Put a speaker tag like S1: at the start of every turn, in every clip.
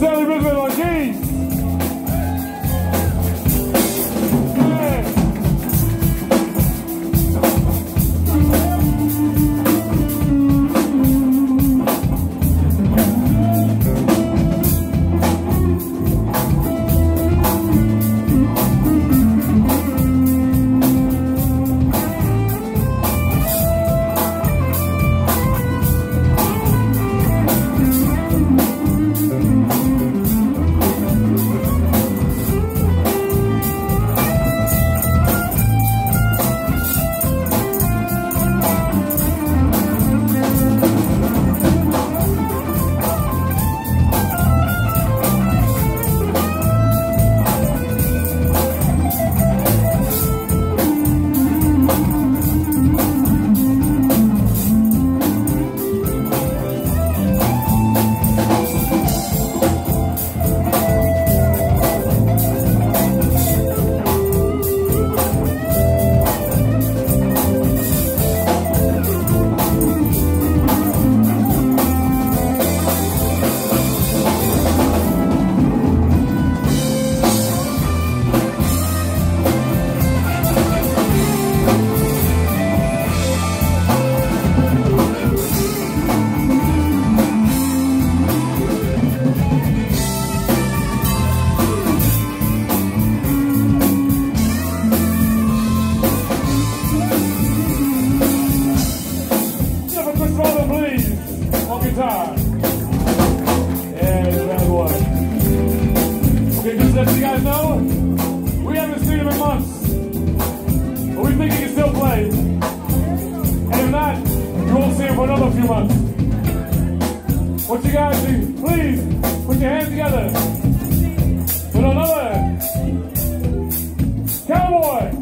S1: Sen bir for another few months. What you guys do, please put your hands together. With another cowboy.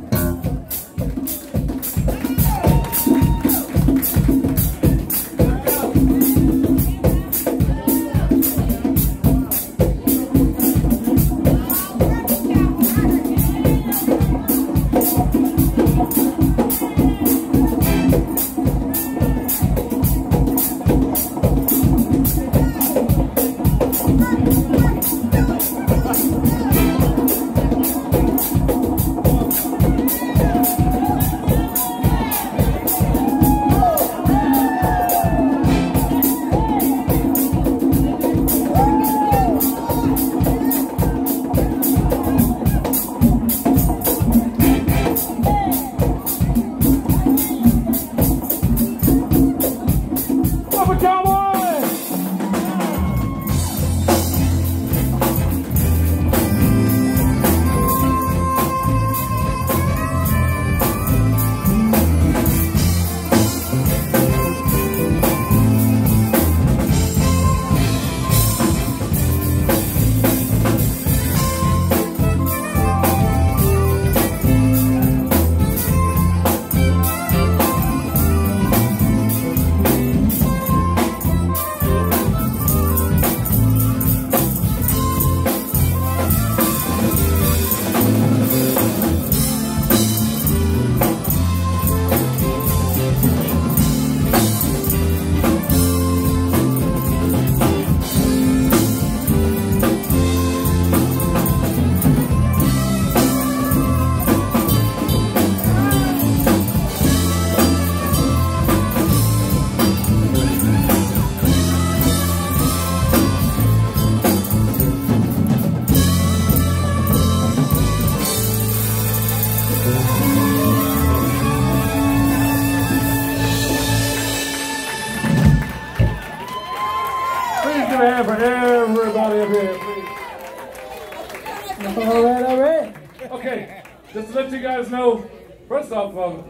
S1: Let you guys know, first off, um,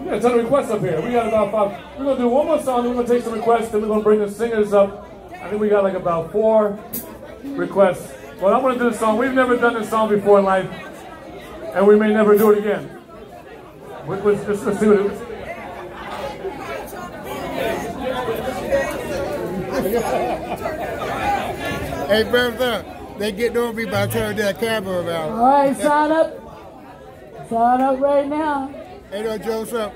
S1: we got a ton of requests up here. We got about five. We're gonna do one more song, we're gonna take some requests, then we're gonna bring the singers up. I think we got like about four requests. Well, I'm gonna do this song. We've never done this song before in life, and we may never do it again. Let's, let's, let's see what it is.
S2: Hey, brother, they get on me by turning that camera around.
S3: All right, sign up. Sign up right now.
S2: Hey there, Joseph.